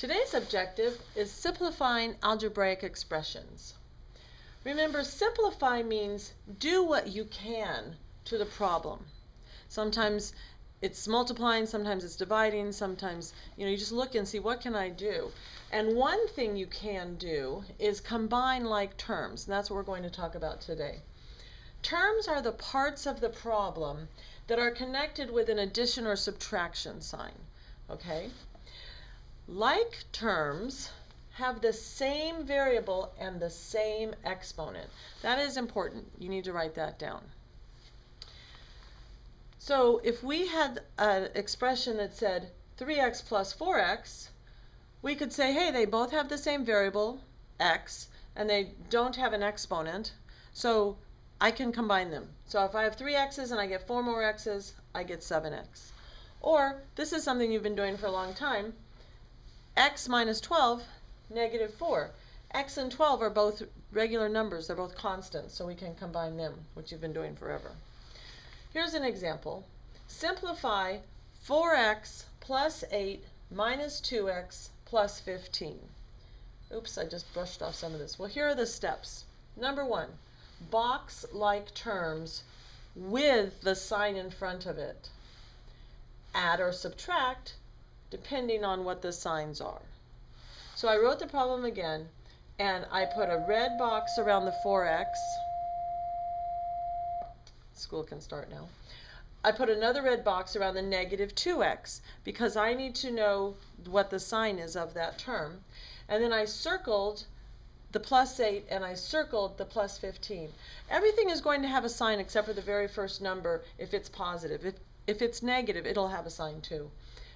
Today's objective is simplifying algebraic expressions. Remember, simplify means do what you can to the problem. Sometimes it's multiplying, sometimes it's dividing, sometimes, you know, you just look and see what can I do. And one thing you can do is combine like terms, and that's what we're going to talk about today. Terms are the parts of the problem that are connected with an addition or subtraction sign, okay? Like terms have the same variable and the same exponent. That is important. You need to write that down. So if we had an expression that said 3x plus 4x, we could say, hey, they both have the same variable, x, and they don't have an exponent, so I can combine them. So if I have 3x's and I get 4 more x's, I get 7x. Or, this is something you've been doing for a long time, x minus 12, negative 4. x and 12 are both regular numbers. They're both constants, so we can combine them, which you've been doing forever. Here's an example. Simplify 4x plus 8 minus 2x plus 15. Oops, I just brushed off some of this. Well, here are the steps. Number one, box like terms with the sign in front of it. Add or subtract depending on what the signs are. So I wrote the problem again, and I put a red box around the 4x. School can start now. I put another red box around the negative 2x because I need to know what the sign is of that term. And then I circled the plus 8 and I circled the plus 15. Everything is going to have a sign except for the very first number if it's positive. If, if it's negative, it'll have a sign too.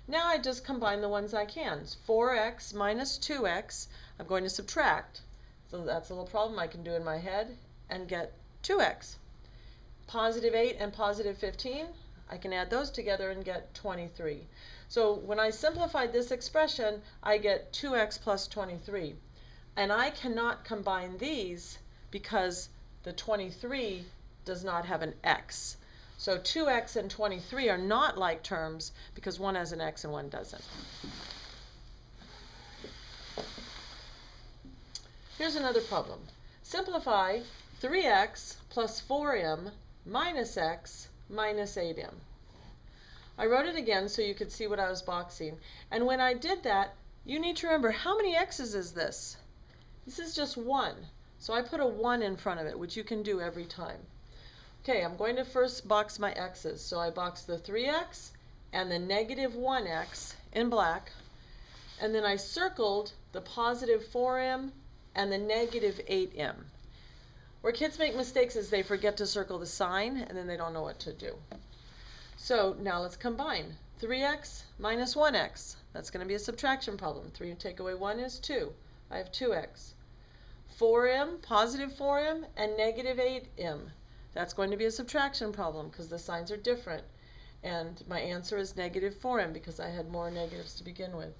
Now I just combine the ones I can. 4x minus 2x, I'm going to subtract. So that's a little problem I can do in my head and get 2x. Positive 8 and positive 15, I can add those together and get 23. So when I simplified this expression, I get 2x plus 23. And I cannot combine these because the 23 does not have an x. So 2x and 23 are not like terms because one has an x and one doesn't. Here's another problem. Simplify 3x plus 4m minus x minus 8m. I wrote it again so you could see what I was boxing. And when I did that, you need to remember how many x's is this? This is just one. So I put a 1 in front of it, which you can do every time. Okay, I'm going to first box my x's. So I box the 3x and the negative 1x in black. And then I circled the positive 4m and the negative 8m. Where kids make mistakes is they forget to circle the sign and then they don't know what to do. So now let's combine. 3x minus 1x. That's going to be a subtraction problem. 3 take away 1 is 2. I have 2x. 4m, positive 4m, and negative 8m. That's going to be a subtraction problem because the signs are different. And my answer is negative 4m because I had more negatives to begin with.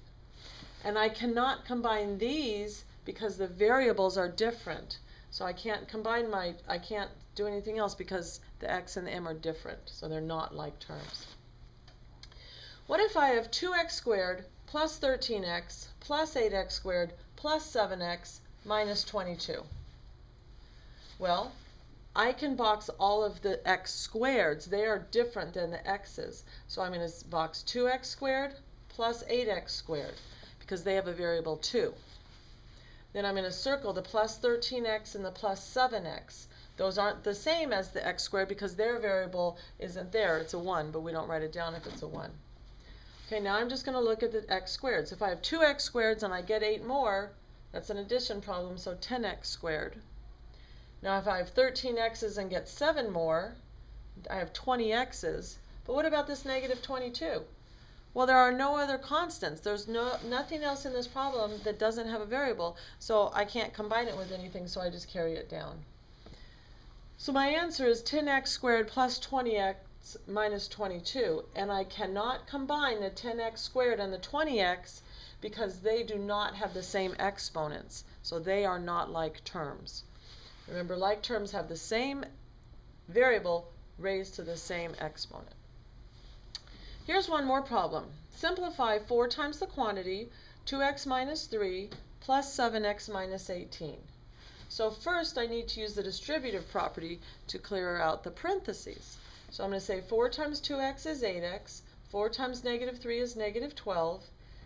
And I cannot combine these because the variables are different. So I can't combine my, I can't do anything else because the x and the m are different. So they're not like terms. What if I have 2x squared plus 13x plus 8x squared plus 7x minus 22? Well, I can box all of the x squareds. They are different than the x's. So I'm going to box 2x squared plus 8x squared because they have a variable 2. Then I'm going to circle the plus 13x and the plus 7x. Those aren't the same as the x squared because their variable isn't there. It's a 1, but we don't write it down if it's a 1. Okay, now I'm just going to look at the x squareds. If I have 2x squareds and I get 8 more, that's an addition problem, so 10x squared. Now if I have 13 x's and get 7 more, I have 20 x's. But what about this negative 22? Well, there are no other constants. There's no nothing else in this problem that doesn't have a variable, so I can't combine it with anything, so I just carry it down. So my answer is 10x squared plus 20x minus 22, and I cannot combine the 10x squared and the 20x because they do not have the same exponents, so they are not like terms. Remember, like terms have the same variable raised to the same exponent. Here's one more problem. simplify 4 times the quantity, 2x minus 3 plus 7x minus 18. So first I need to use the distributive property to clear out the parentheses. So I'm going to say 4 times 2x is 8x, 4 times negative 3 is negative 12,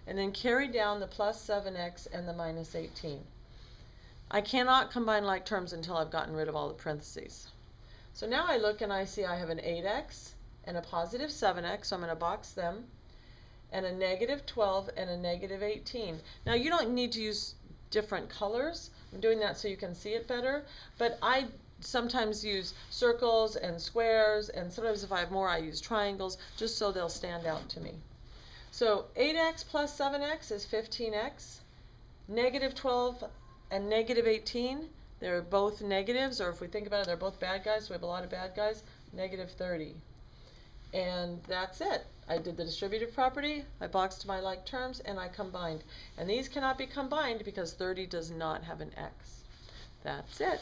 and then carry down the plus 7x and the minus 18. I cannot combine like terms until I've gotten rid of all the parentheses. So now I look and I see I have an 8x and a positive 7x, so I'm going to box them, and a negative 12 and a negative 18. Now you don't need to use different colors. I'm doing that so you can see it better, but I sometimes use circles and squares, and sometimes if I have more I use triangles, just so they'll stand out to me. So 8x plus 7x is 15x. Negative 12 and negative 18, they're both negatives, or if we think about it, they're both bad guys, so we have a lot of bad guys, negative 30. And that's it. I did the distributive property, I boxed my like terms, and I combined. And these cannot be combined because 30 does not have an x. That's it.